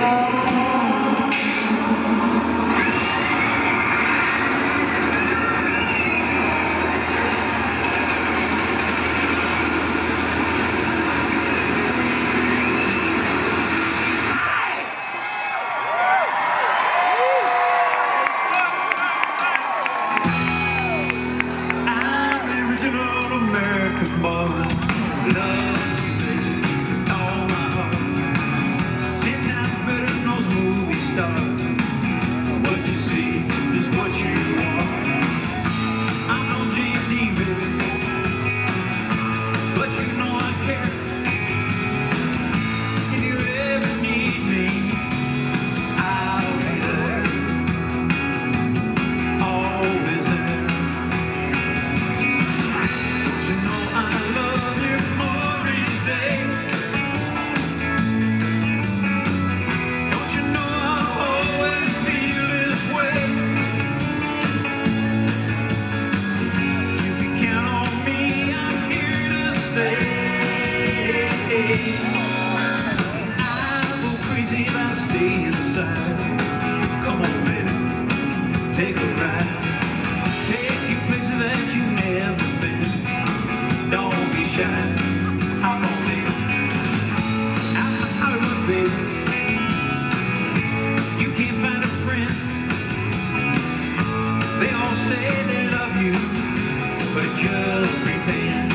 know. They all say they love you, but just